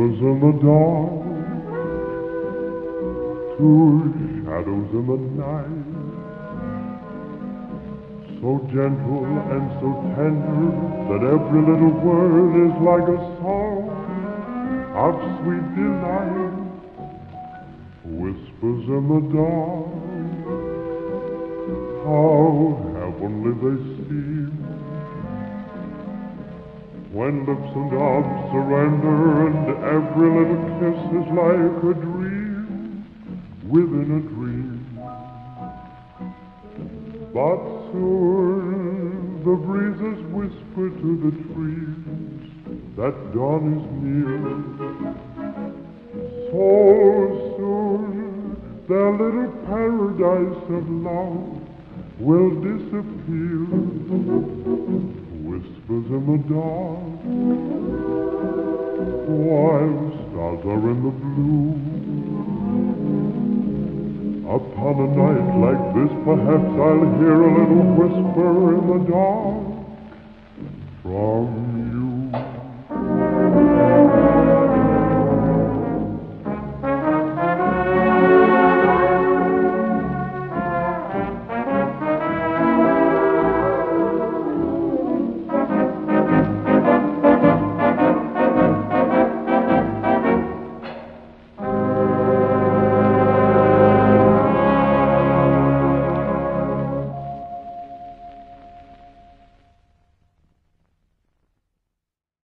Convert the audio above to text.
Whispers in the dark, two shadows in the night, so gentle and so tender that every little word is like a song of sweet delight. Whispers in the dark, how heavenly they when lips and arms surrender and every little kiss is like a dream within a dream. But soon the breezes whisper to the trees that dawn is near. So soon their little paradise of love will disappear. Whispers in the dark, while stars are in the blue. Upon a night like this, perhaps I'll hear a little whisper in the dark from